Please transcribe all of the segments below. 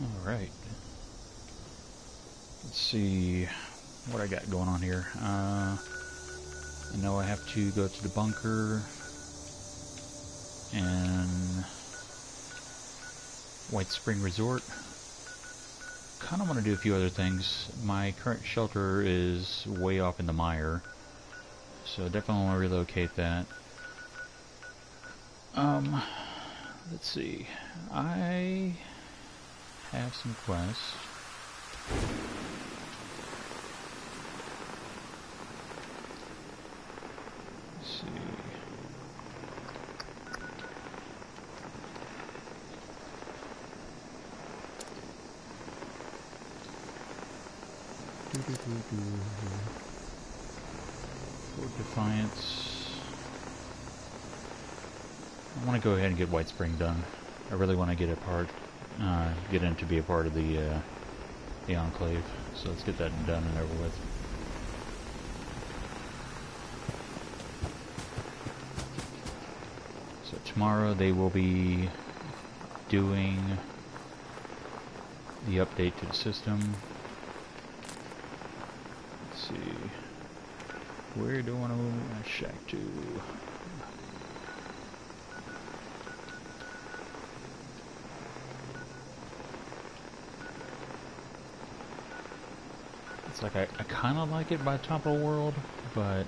Alright. Let's see what I got going on here. Uh, I know I have to go to the bunker and Whitespring Resort. Kind of want to do a few other things. My current shelter is way off in the mire, so definitely want to relocate that. Um, let's see. I have some quests. See. Fort Defiance. I want to go ahead and get Whitespring done. I really want to get it part, uh, get in to be a part of the uh, the Enclave. So let's get that done and over with. So tomorrow they will be doing the update to the system. Let's see. Where do I want to move my shack to? It's like I, I kind of like it by top of the world, but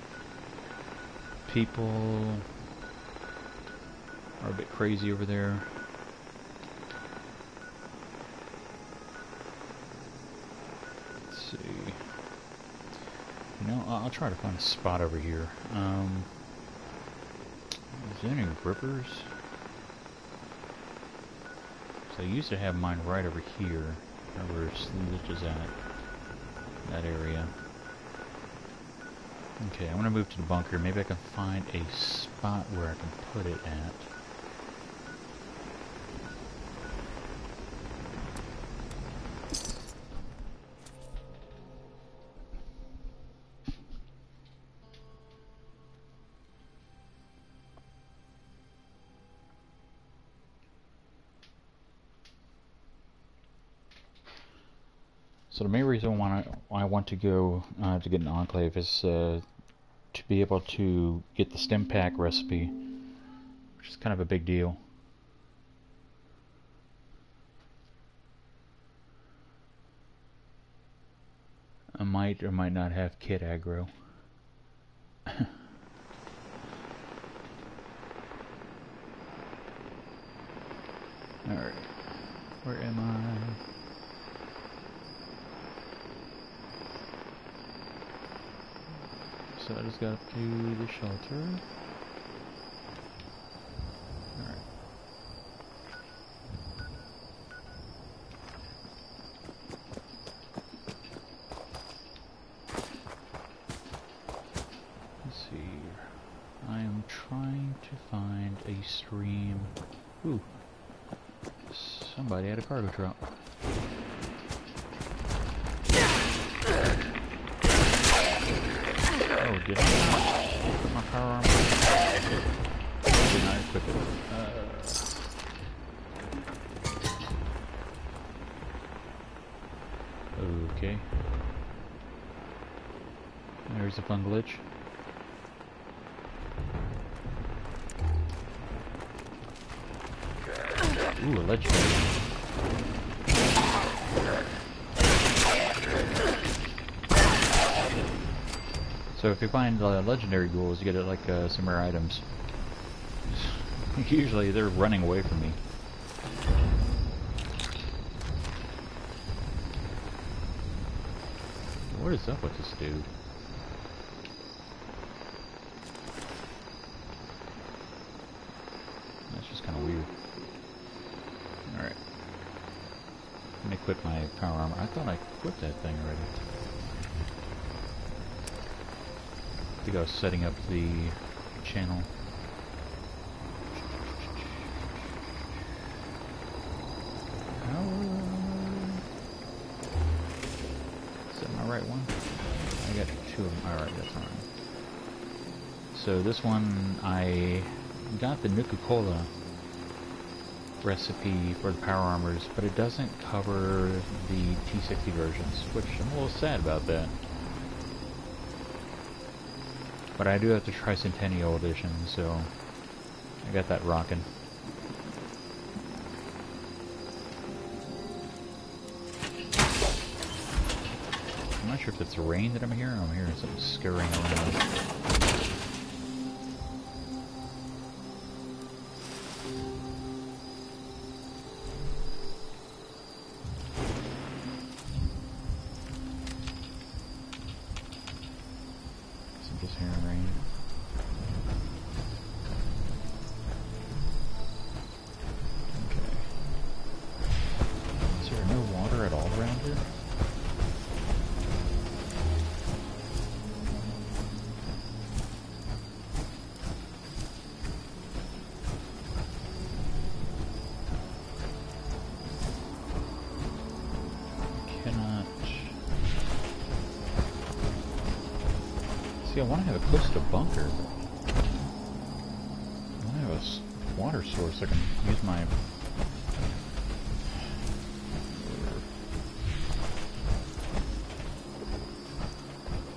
people are a bit crazy over there. Let's see. You know, I'll, try to find a spot over here. Um, is there any grippers? So I used to have mine right over here, where Slitch is at that area. Okay, I want to move to the bunker. Maybe I can find a spot where I can put it at. So the main reason why I, I want to go uh, to get an enclave is uh, to be able to get the Stimpak recipe, which is kind of a big deal. I might or might not have kit aggro. Alright, where am I? So I just got to do the shelter. If you find legendary ghouls, you get it like uh, some rare items. Usually they're running away from me. What is up with this dude? That's just kind of weird. Alright. Let me equip my power armor. I thought I equipped that thing already. I think I was setting up the channel. Is that my right one? I got two of them. So this one, I got the Nuka-Cola recipe for the power armors, but it doesn't cover the T60 versions, which I'm a little sad about that. But I do have to Tricentennial Edition, so I got that rocking. I'm not sure if it's rain that I'm hearing, I'm hearing something scurrying around. I want to have a to bunker. I want to have a water source I can use my.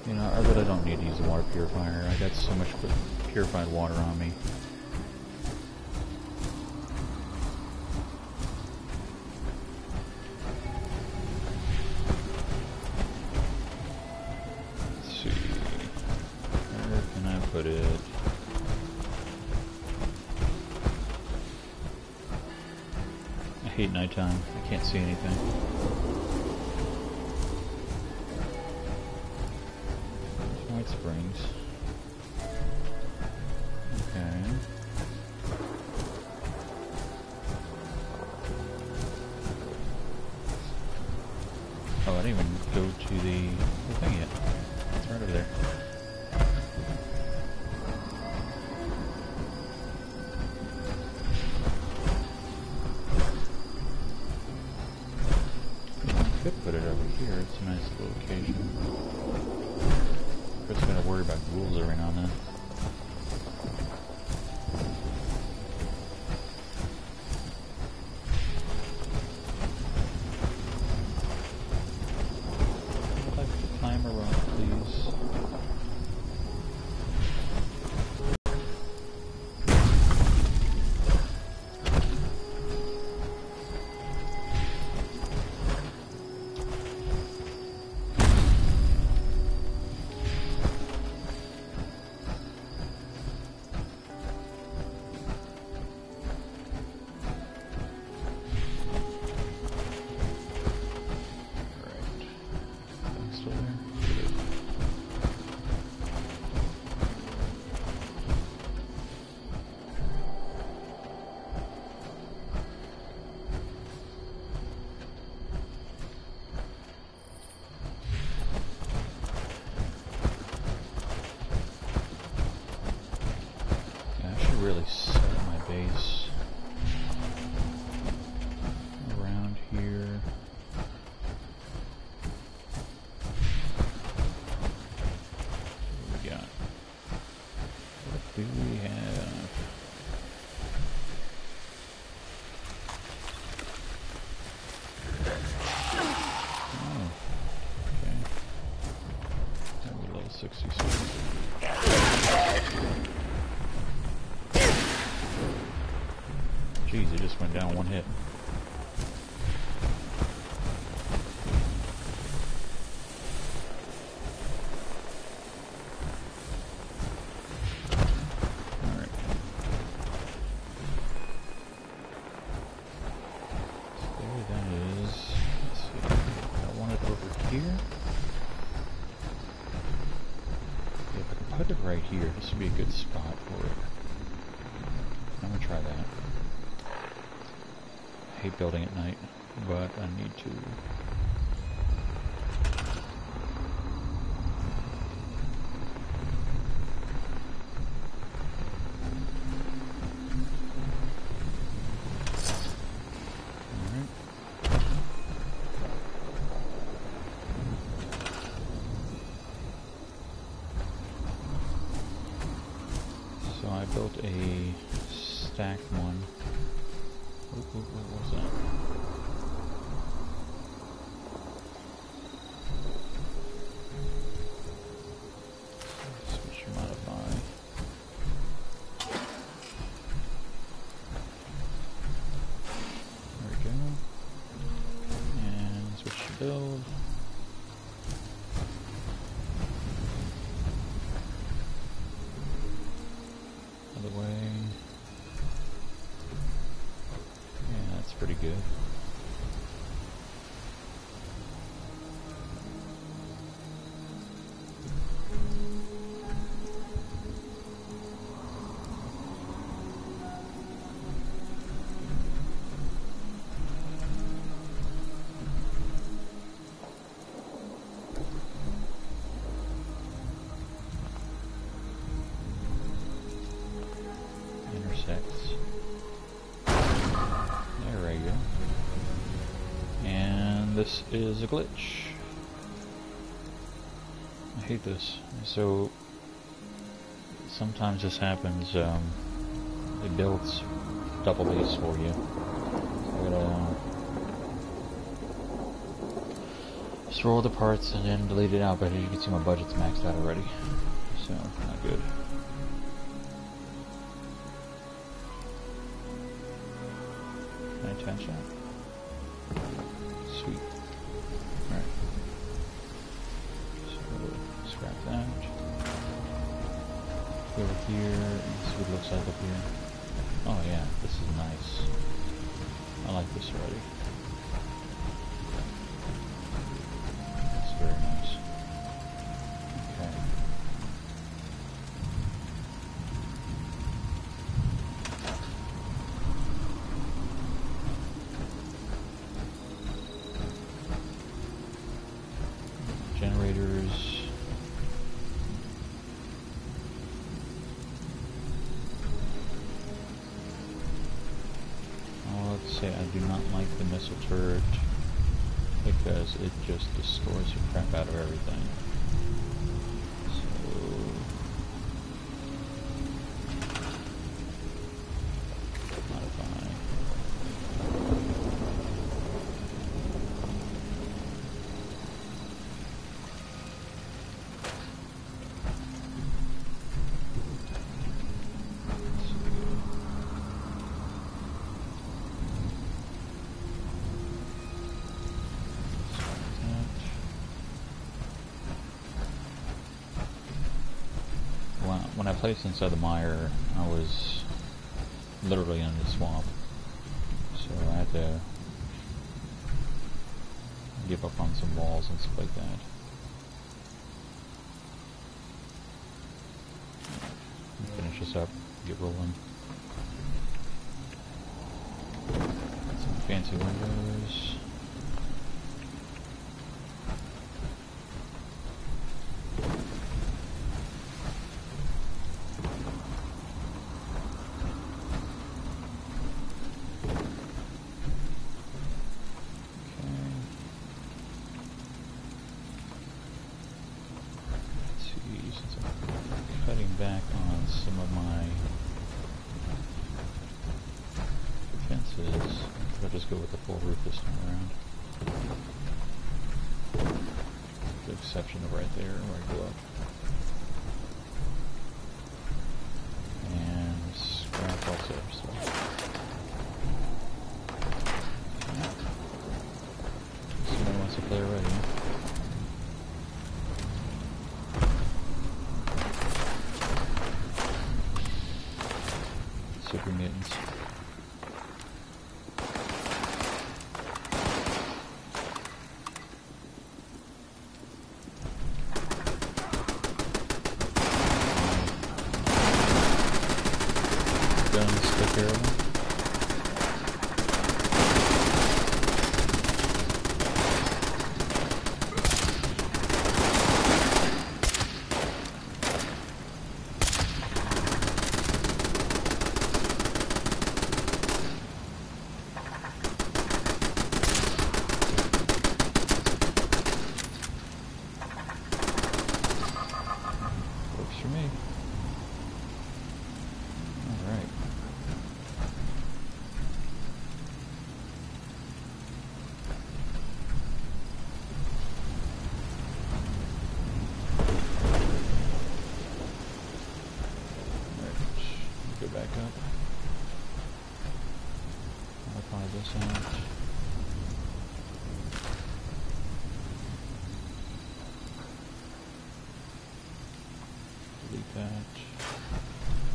You know, I really don't need to use a water purifier. I got so much purified water on me. I can't see anything. Worry about ghouls every now and then. Really set my base right here, this would be a good spot for it. I'm gonna try that. I hate building at night, but I need to. This is a glitch. I hate this. So sometimes this happens. Um, it builds double base for you. I gotta throw all the parts and then delete it out. But as you can see, my budget's maxed out already. So not good. That. Go over here, see what it looks like up here. Oh yeah, this is nice. I like this already. Just the crap out of everything. So modify. When when I placed inside the mire, I was literally in the swamp, so I had to give up on some walls and stuff like that. Finish this up, get rolling. Some fancy windows. Okay. Let's see, since I'm cutting back on some of my I'll just go with the full roof this time around. The exception of right there where I go up. And scrap also, so. Someone wants to play already. Super mittens. Guns, take care of them. Works for me. Alright. Alright, go back up. Modify this out. that.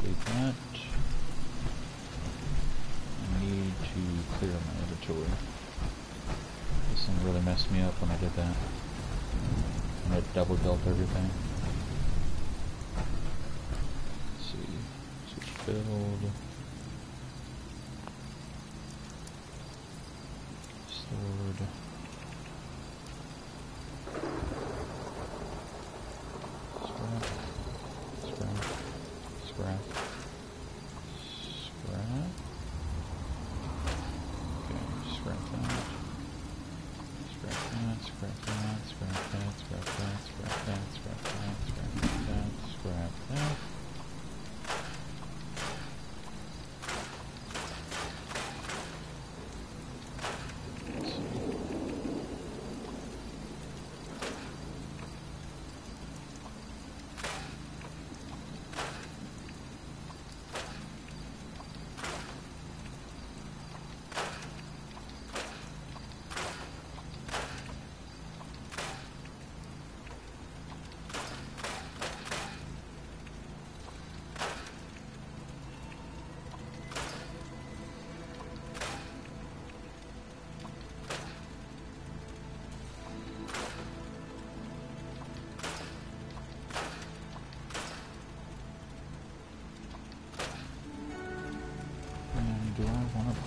Delete that. I need to clear my inventory. This thing really messed me up when I did that. When I double built everything.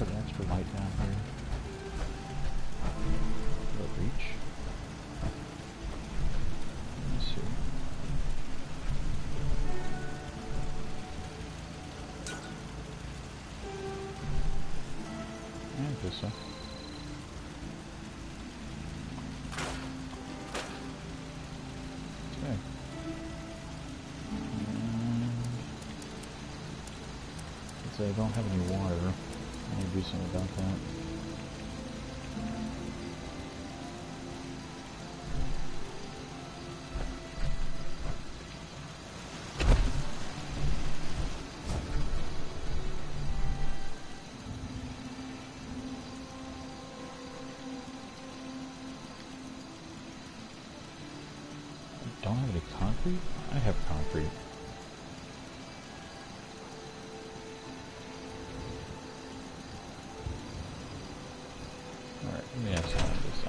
Put an extra light down here? Will it reach? Let me see. I guess so. And um, since I don't have any water, do something about that.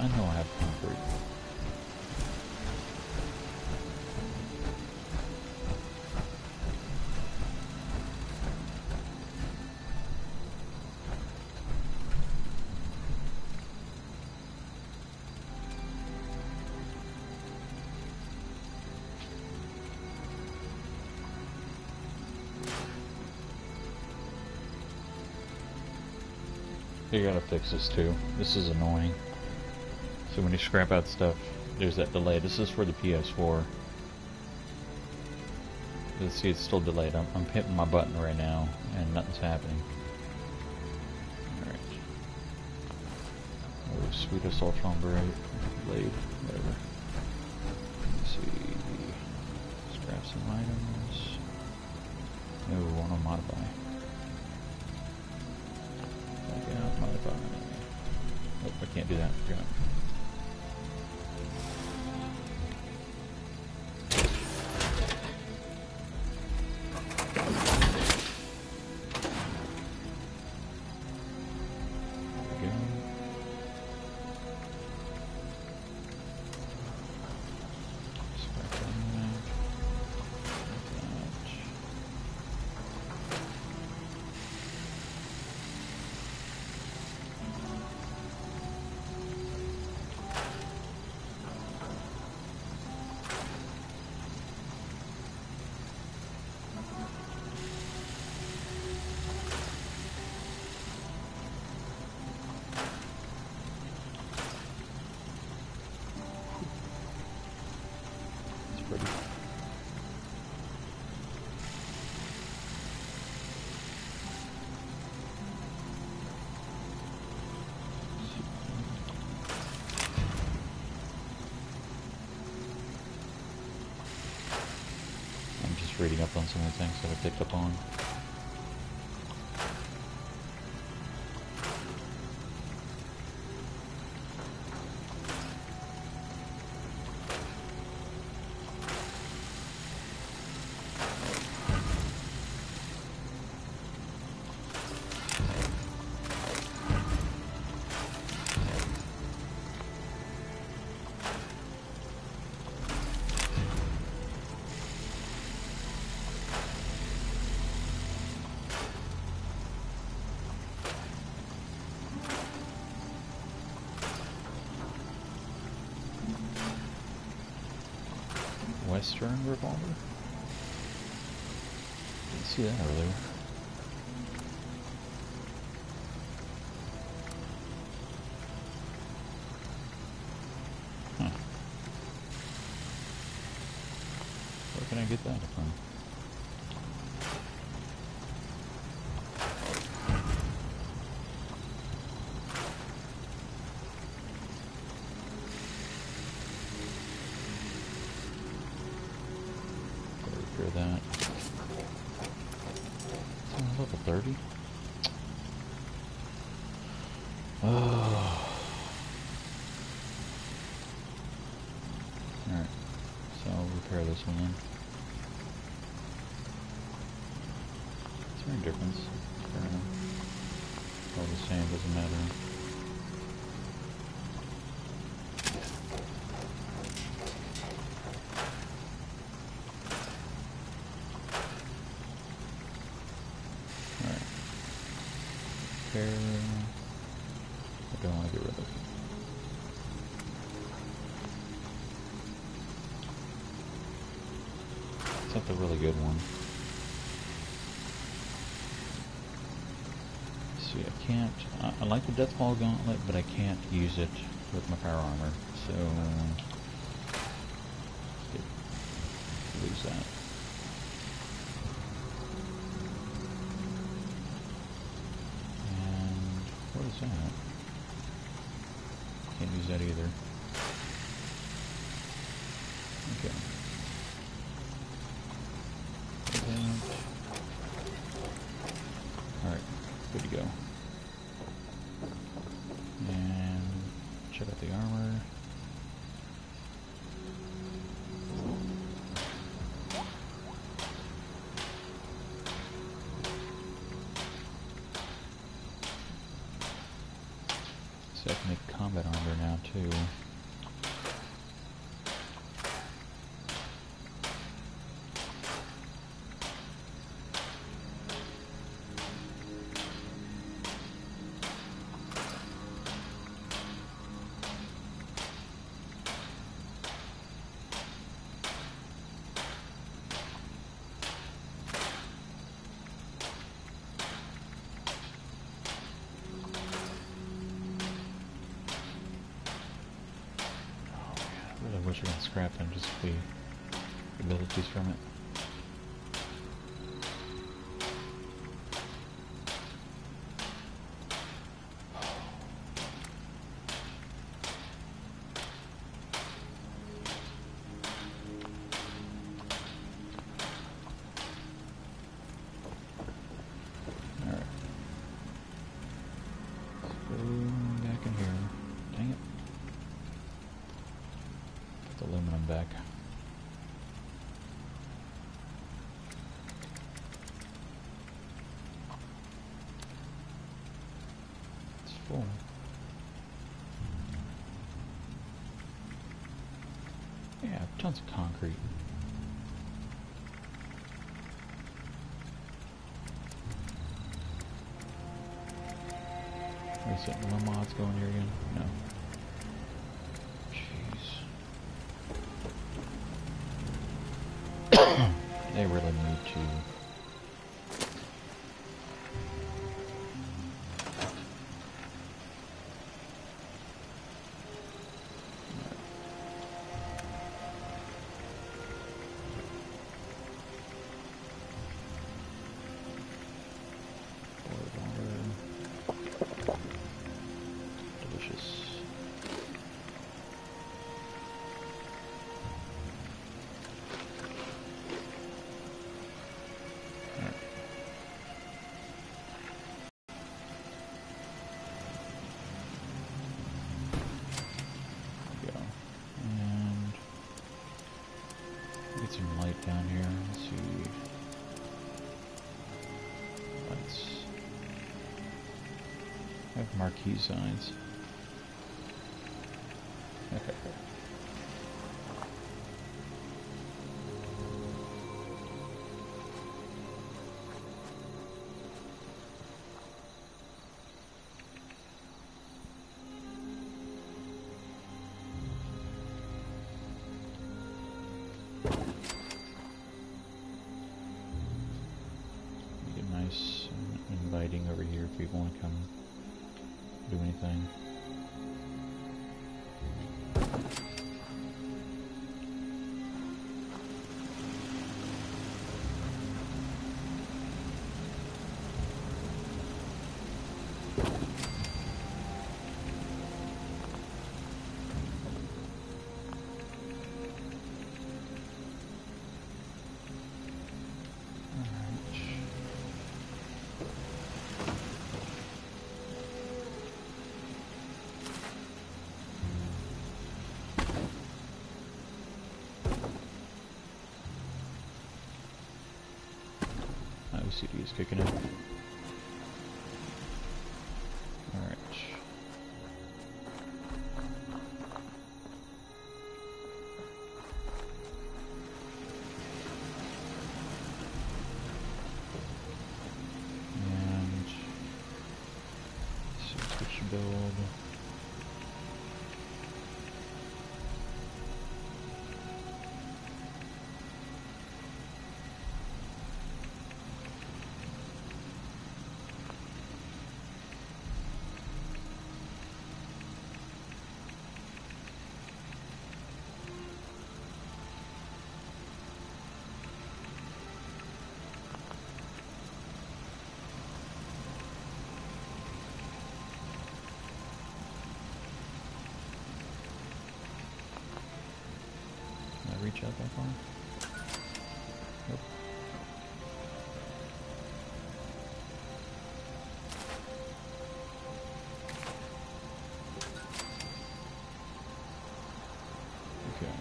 I know I have concrete. You gotta fix this too. This is annoying. So when you scrap out stuff, there's that delay. This is for the PS4. Let's see, it's still delayed. I'm, I'm hitting my button right now, and nothing's happening. Alright. Oh, sweet assault blade, blade, whatever. Let's see. Scrap some items. No, we want to modify. Out, modify. Oh, I can't do that. Forgot. Reading up on some of the things that I picked up on. Western revolver? Didn't see that earlier. Huh. Where can I get that from? Gotta repair that. It's on level 30? Oh. Alright. So I'll repair this one then. Is there any difference? Or all the same, doesn't matter. Alright. Repair. I don't want to get rid of. It's not the really good one. See, I can't. I, I like the Deathclaw Gauntlet, but I can't use it with my power armor. So lose that. And what is that? Can't use that either. Scrap and just the abilities from it. Yeah, tons of concrete. Is it no mods going here again? No. Jeez. they really need to. Get some light down here. Let's see. Lights. I have marquee signs. CD is kicking in. Out that far? Okay.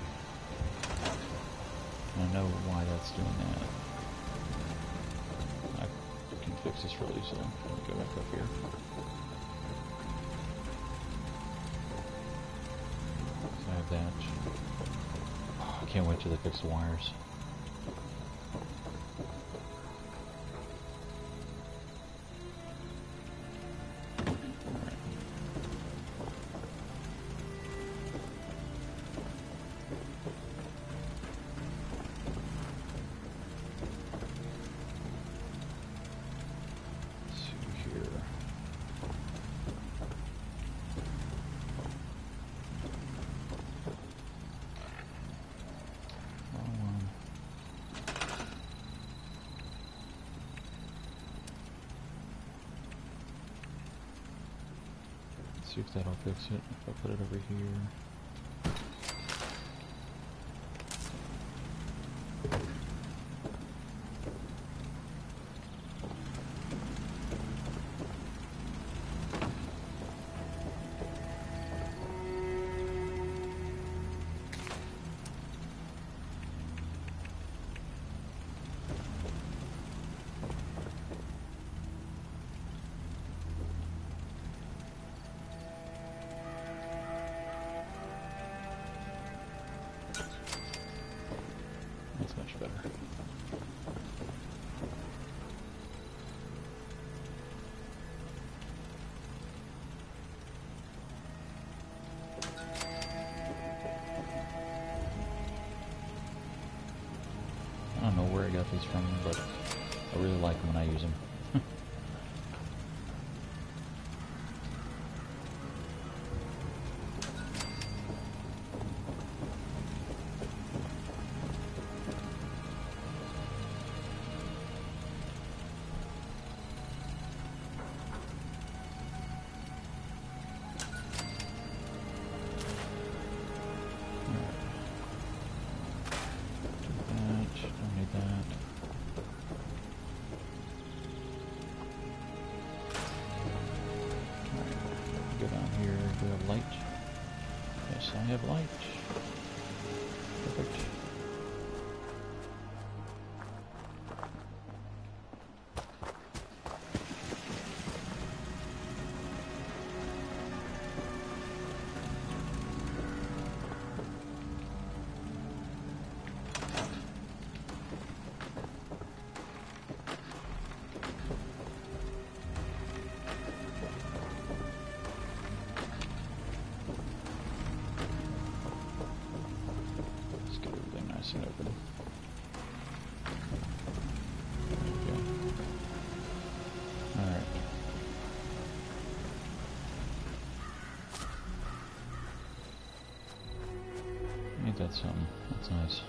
I know why that's doing that. I can fix this really easily. Go back up here. Can't wait till they fix the wires. See if that'll fix it. If I put it over here. From, but I really like them when I use them. Ain't that something? That's nice.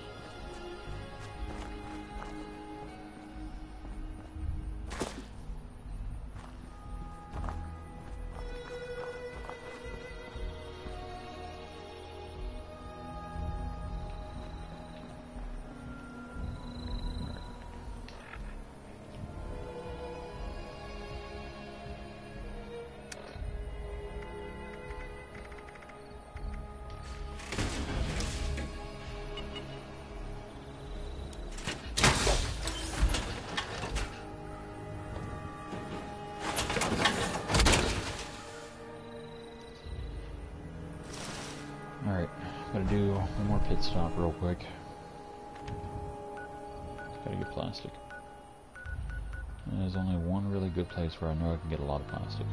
Do one more pit stop real quick. Gotta get plastic. And there's only one really good place where I know I can get a lot of plastic.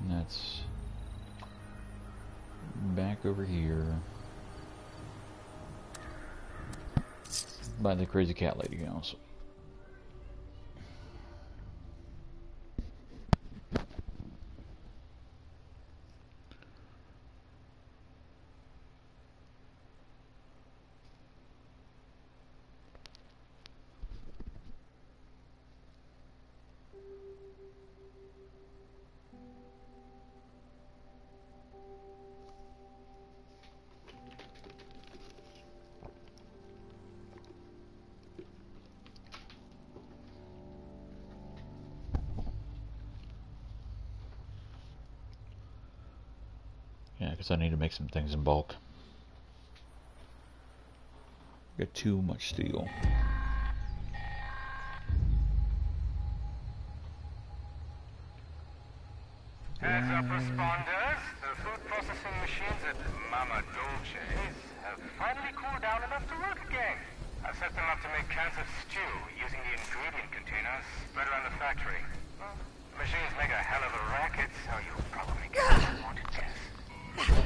And that's back over here by the crazy cat lady house. Because I need to make some things in bulk. I Got too much steel. Heads up, responders. The food processing machines at Mama Dolce's have finally cooled down enough to work again. I've set them up to make cans of stew using the ingredient containers spread around the factory. Well, the machines make a hell of a racket, so you'll probably get what you want to guess.